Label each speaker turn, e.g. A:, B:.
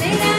A: Hallelujah.